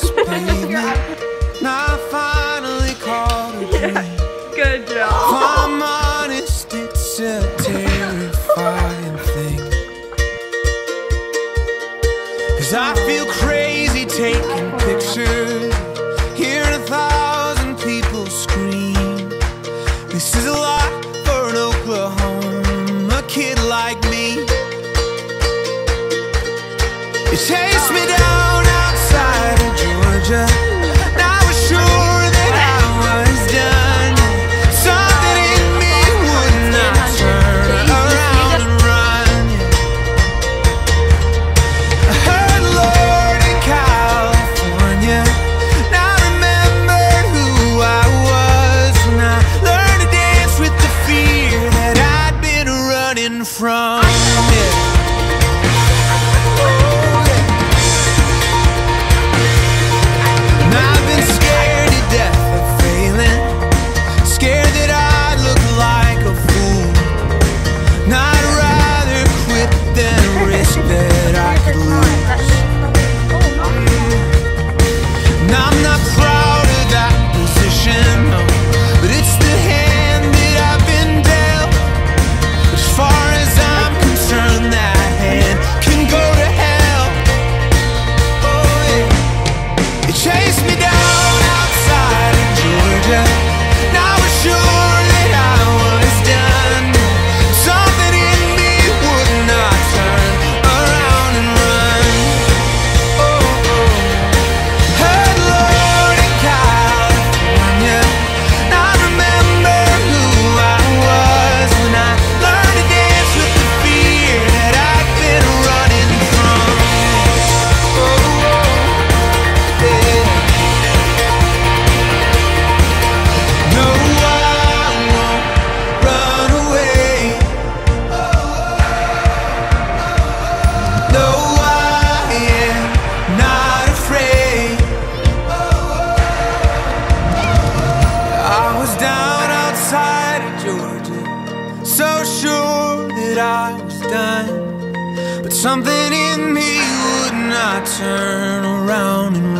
I finally called. Good job. I'm honest, it's a terrifying thing. Cause I feel crazy taking pictures, a thousand people scream. This is a lot for an Oklahoma kid like me. It's I was done. But something in me would not turn around and